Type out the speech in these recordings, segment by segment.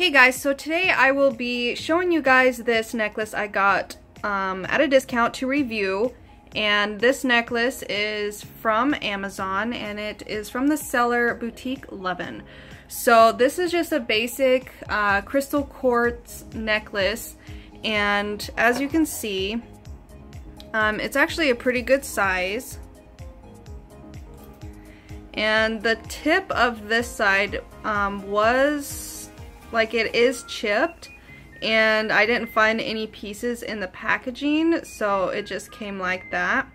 Hey guys, so today I will be showing you guys this necklace I got um, at a discount to review. And this necklace is from Amazon and it is from the seller Boutique Lovin. So this is just a basic uh, crystal quartz necklace and as you can see, um, it's actually a pretty good size. And the tip of this side um, was like it is chipped and I didn't find any pieces in the packaging so it just came like that.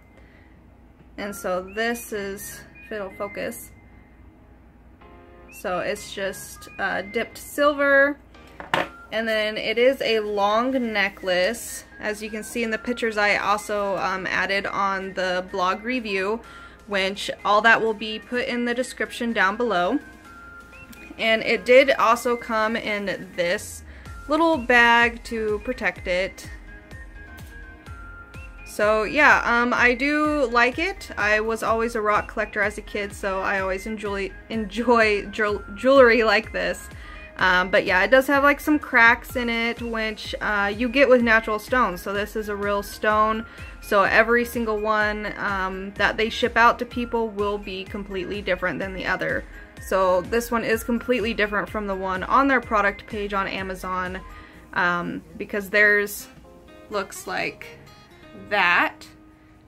And so this is it'll focus. So it's just uh, dipped silver and then it is a long necklace. As you can see in the pictures I also um, added on the blog review which all that will be put in the description down below and it did also come in this little bag to protect it. So yeah, um, I do like it. I was always a rock collector as a kid, so I always enjoy enjoy jewelry like this. Um, but yeah, it does have like some cracks in it, which uh, you get with natural stones. So this is a real stone. So every single one um, that they ship out to people will be completely different than the other. So this one is completely different from the one on their product page on Amazon um, because theirs looks like that.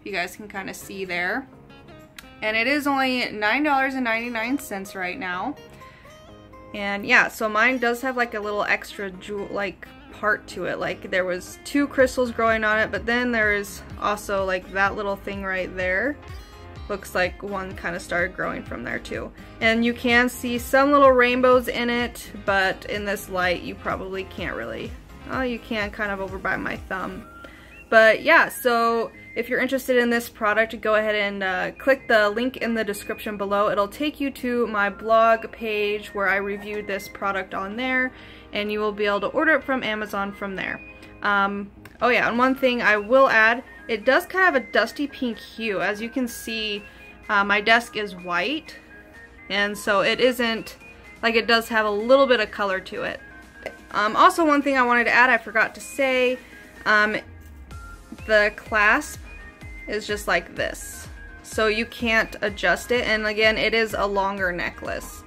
You guys can kind of see there. And it is only $9.99 right now. And yeah, so mine does have like a little extra jewel like part to it. Like there was two crystals growing on it, but then there's also like that little thing right there looks like one kind of started growing from there too. And you can see some little rainbows in it, but in this light you probably can't really. Oh, you can kind of over by my thumb. But yeah, so if you're interested in this product, go ahead and uh, click the link in the description below. It'll take you to my blog page where I reviewed this product on there, and you will be able to order it from Amazon from there. Um, oh yeah, and one thing I will add, it does kind of have a dusty pink hue. As you can see, uh, my desk is white, and so it isn't, like it does have a little bit of color to it. Um, also one thing I wanted to add, I forgot to say, um, the clasp is just like this. So you can't adjust it, and again, it is a longer necklace.